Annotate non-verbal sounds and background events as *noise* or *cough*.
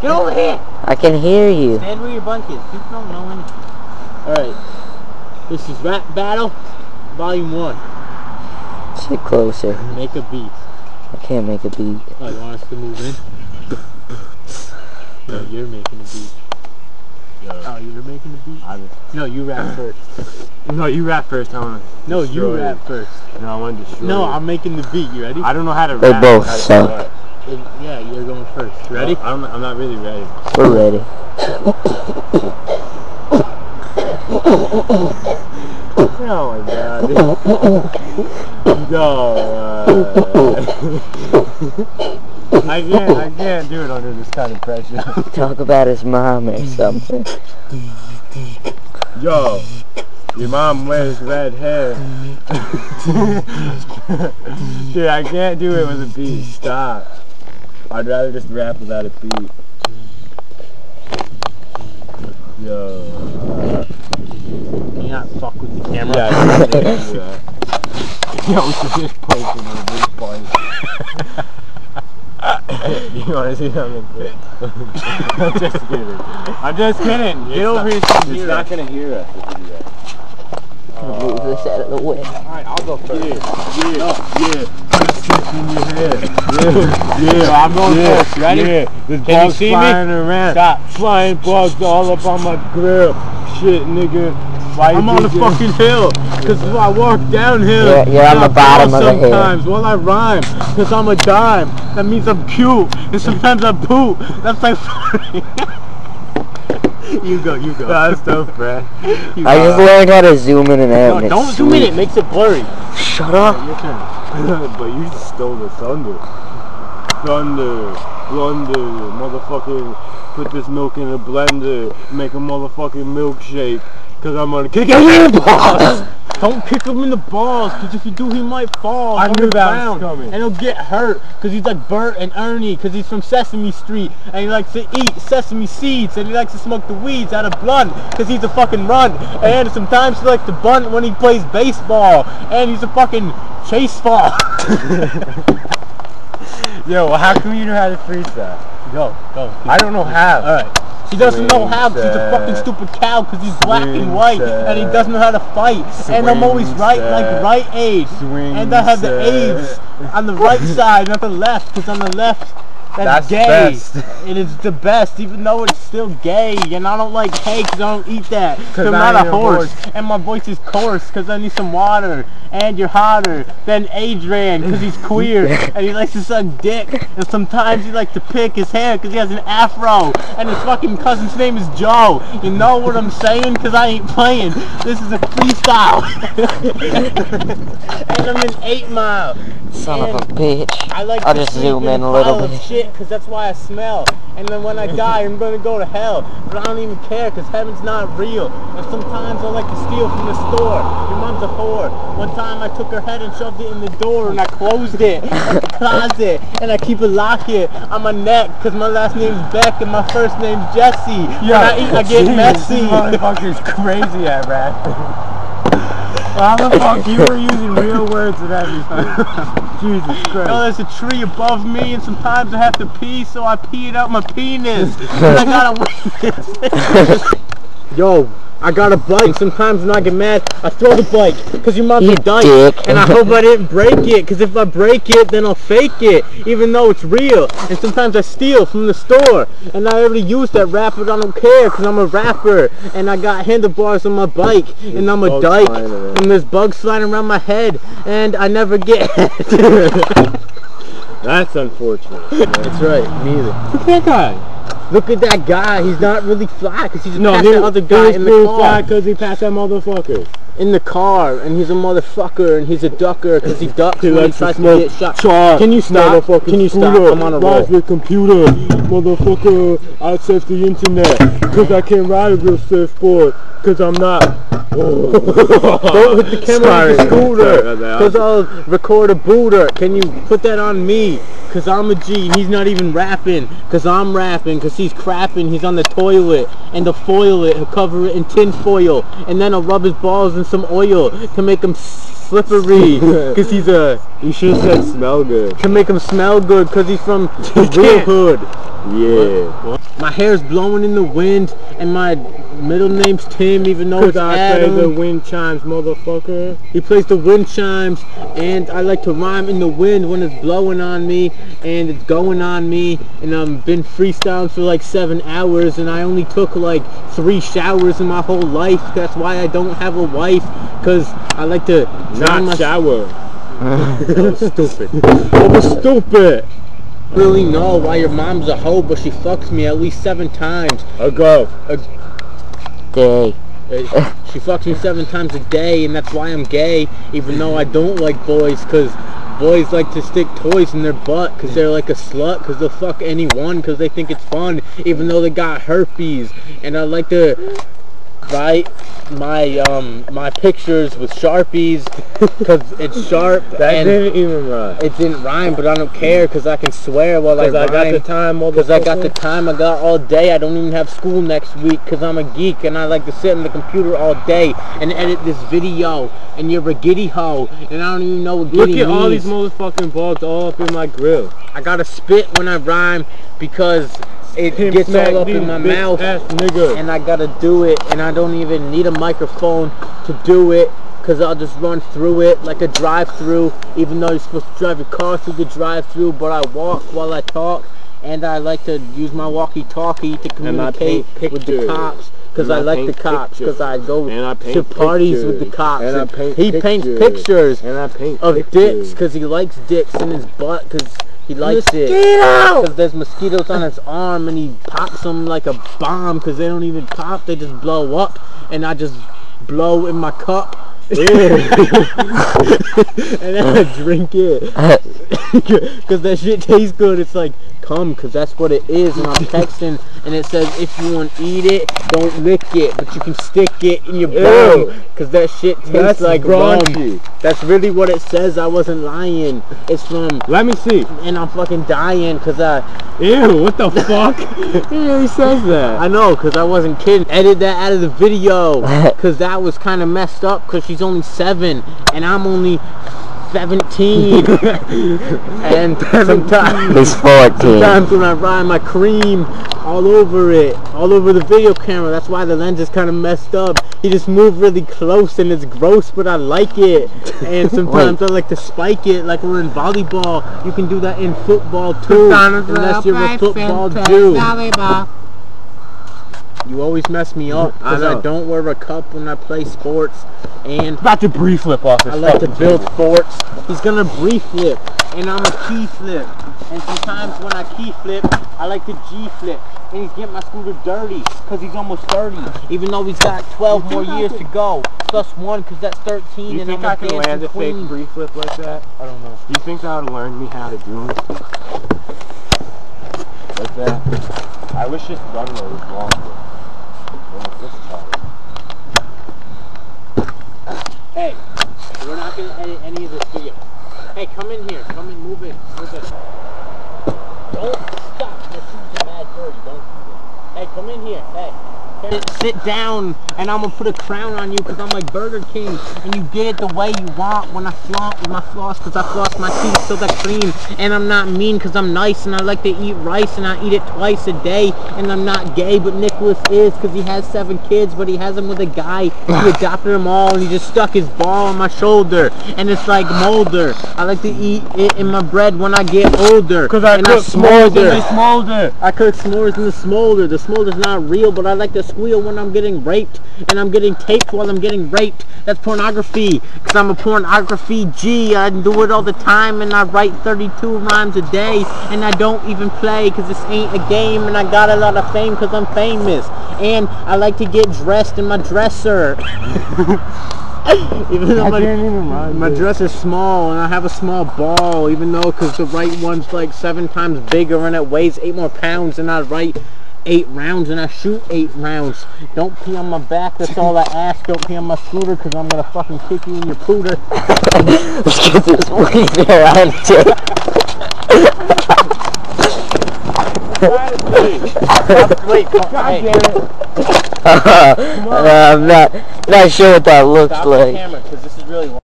Get over here! I can hear you. Stand where your bunk is. People don't know anything. Alright. This is Rap Battle, Volume 1. Sit closer. Make a beat. I can't make a beat. Oh, you want us to move in? No, you're making a beat. Oh, you're making a beat? No, you rap first. No, you rap first. I want to. No, you rap first. No, I want to destroy. No, you. I'm making the beat. You ready? I don't know how to They rap. both suck. Yeah, you're going first. Ready? I don't, I'm not really ready. We're ready. Oh my god. *laughs* no. Uh, *laughs* I can't. I can't do it under this kind of pressure. *laughs* Talk about his mom or something. Yo, your mom wears red hair. Dude, I can't do it with a beat. Stop. I'd rather just rap without a beat. Yo. Can you not fuck with the camera? Yeah, I *laughs* can't do that. *laughs* Yo, so this place is a big place. you want to see something? *laughs* I'm just kidding. I'm just kidding. Get over here so you can hear gonna hear us if we do that. Move this out of the way. Alright, I'll go first. Yeah, yeah. Put a stick in your head. Yeah, yeah. So I'm going yeah, first. Ready? Yeah. There's Can you bugs see me? around. Stop. Flying bugs all up on my grill. Shit, nigga. Why I'm on the think fucking hill, cause I walk downhill. You're- you're on the bottom of the hill. Sometimes, while I rhyme, cause I'm a dime. That means I'm cute, and sometimes I poop. That's like funny. you go, you go. That's so fresh. You I just learned how to zoom in and out. No, don't zoom in, it makes it blurry. Shut up. Your *laughs* but you just stole the thunder. Thunder, blunder, motherfucking put this milk in a blender, make a motherfucking milkshake, cause I'm gonna kick the balls! Don't kick him in the balls, cause if you do, he might fall. I knew that was coming. And he'll get hurt, cause he's like Bert and Ernie, cause he's from Sesame Street, and he likes to eat sesame seeds, and he likes to smoke the weeds out of blunt, cause he's a fucking run. And sometimes he likes to bunt when he plays baseball, and he's a fucking chase ball. *laughs* Yo, well, how come you know how to freeze that? go, go. I don't know how. Alright. He doesn't know how because he's a fucking stupid cow because he's black and white and he doesn't know how to fight. and I'm always right, like right age. And I have the. A's on the right side, not the left, because on the left, that's, That's gay. best. It is the best, even though it's still gay. And I don't like hay because I don't eat that. 'cause 'Cause I'm not a horse. horse. And my voice is coarse because I need some water. And you're hotter than Adrian because he's queer *laughs* and he likes to suck dick. And sometimes he likes to pick his hair because he has an afro. And his fucking cousin's name is Joe. You know what I'm saying? Because I ain't playing. This is a freestyle. *laughs* and I'm in 8 Mile. Son of a bitch. I like I'll to just sleep zoom in a little bit. shit because that's why I smell. And then when I *laughs* die, I'm gonna go to hell. But I don't even care because heaven's not real. And sometimes I like to steal from the store. Your mom's a whore. One time I took her head and shoved it in the door and I closed it a closet. And I keep a locket on my neck because my last name's Beck and my first name's Jesse. when I eat, I get messy. This motherfucker's crazy at rapping. *laughs* How the fuck *laughs* you were using real words and everything? *laughs* Jesus Christ. Oh, there's a tree above me, and sometimes I have to pee, so I pee it out my penis. *laughs* I gotta witness. Yo, I got a bike. Sometimes when I get mad, I throw the bike because your mom's You a dyke. dick. And I hope I didn't break it because if I break it, then I'll fake it, even though it's real. And sometimes I steal from the store. And I already used that rap, but I don't care because I'm a rapper. And I got handlebars on my bike, and I'm a bugs dyke. And there's bugs flying around my head, and I never get *laughs* That's unfortunate. That's right, me either. Look at that guy. Look at that guy. He's not really fly because he's No, past he, that other guy in the car. fly because he passed that motherfucker. In the car, and he's a motherfucker, and he's a ducker because he ducks He when he to tries to get shot. Char. Can you stop? Can you stop? scooter. I'm on a roll. with computer. Motherfucker, I surf the internet. Cause I can't ride a real surfboard. Cause I'm not. *laughs* Don't hit the camera on the scooter, because I'll record a booter. Can you put that on me? Because I'm a G, and he's not even rapping. Because I'm rapping, because he's crapping. He's on the toilet, and to foil it, he'll cover it in tin foil. And then I'll rub his balls in some oil to make him slippery *laughs* because he's a You should have said smell good. to make him smell good because he's from *laughs* the real hood. Yeah. My hair's blowing in the wind, and my middle name's Tim, even though Cause it's I play the wind chimes, motherfucker. He plays the wind chimes, and I like to rhyme in the wind when it's blowing on me and it's going on me. And I've been freestyling for like seven hours, and I only took like three showers in my whole life. That's why I don't have a wife, cause I like to drown my Not shower. stupid. I was stupid. Really know why your mom's a hoe, but she fucks me at least seven times. Ago. Day. She fucks me seven times a day, and that's why I'm gay, even though I don't like boys, because boys like to stick toys in their butt, because they're like a slut, because they'll fuck anyone, because they think it's fun, even though they got herpes. And I like to write my um my pictures with sharpies, because it's sharp, *laughs* That and didn't even rhyme. it didn't rhyme, but I don't care, because I can swear while I I got the time, Because I got the time, I got all day. I don't even have school next week because I'm a geek and I like to sit on the computer all day and edit this video. And you're a giddy hoe, and I don't even know what giddy Look at all these motherfucking bugs all up in my grill. I gotta spit when I rhyme because it Pimp gets all up in my mouth. And I gotta do it, and I don't even need a microphone to do it. Cause I'll just run through it like a drive-through, even though you're supposed to drive your car through the drive-through, but I walk while I talk, and I like to use my walkie-talkie to And communicate with the cops. Cause I I like the cops, cause I go And I to parties with the cops. And I paint he paints pictures. pictures And I paint of pictures. dicks, cause he likes dicks in his butt, cause he likes it. Mosquito! Because there's mosquitoes on his arm and he pops them like a bomb because they don't even pop, they just blow up and I just blow in my cup. *laughs* and then I drink it. *laughs* Because that shit tastes good. It's like come, because that's what it is. And I'm texting and it says if you want to eat it, don't lick it. But you can stick it in your bum because that shit tastes That's like rum. That's really what it says. I wasn't lying. It's from Let me see. and I'm fucking dying because I Ew, what the *laughs* fuck? he really says that. I know, cause I wasn't kidding. Edit that out of the video, cause that was kind of messed up. Cause she's only seven, and I'm only seventeen. *laughs* and sometimes, He's 14. sometimes when I ride my cream all over it, all over the video camera, that's why the lens is kind of messed up. He just moved really close, and it's gross, but I like it. And sometimes I like to spike it, like we're in volleyball. You can do that in football too, unless you're a football Jew. You always mess me up because I, know. don't wear a cup when I play sports, and About to brief flip off this I like to build table. forts. He's gonna brief flip, and I'm a key flip. And sometimes when I key flip, I like to G flip. And he's getting my scooter dirty because he's almost 30, even though he's got 12 more years to go. Plus one because that's 13, You and think I'm I can land a fake brief flip like that? I don't know. Do You think that would learn me how to do it? Like that? I wish this runway was longer. Oh, this is hard. Hey, any of this video. Hey, come in here. Come in. Move in. Move in. Don't stop. Your shoes are mad dirty. Don't do that. Hey, come in here. Hey. Sit- down, and I'm gonna put a crown on you because I'm like Burger King, and you get it the way you want when I flaunt with my floss because I floss my teeth so they're clean, and I'm not mean because I'm nice and I like to eat rice and I eat it twice a day, and I'm not gay, but Nicholas is because he has seven kids, but he has them with a guy. He adopted them all, and he just stuck his ball on my shoulder, and it's like Mulder. I like to eat it in my bread when I get older, Cause I and cook in smolder. smolder. I cook s'mores in the smolder. The smolder's not real, but I like to squeal when I'm getting raped, and I'm getting taped while I'm getting raped. That's pornography, because I'm a pornography G. I do it all the time, and I write 32 rhymes a day, and I don't even play, because this ain't a game, and I got a lot of fame, because I'm famous. And I like to get dressed in my dresser. *laughs* even though my, even my dress is small and I have a small ball, even though because the right one's like seven times bigger and it weighs eight more pounds than I write eight rounds and I shoot eight rounds. Don't pee on my back, that's all I ask. Don't pee on my scooter because I'm gonna fucking kick you in your pooter. Let's get this weed there on it. Wait, God hey, damn it. Uh, I'm not, not sure what that looks stop like.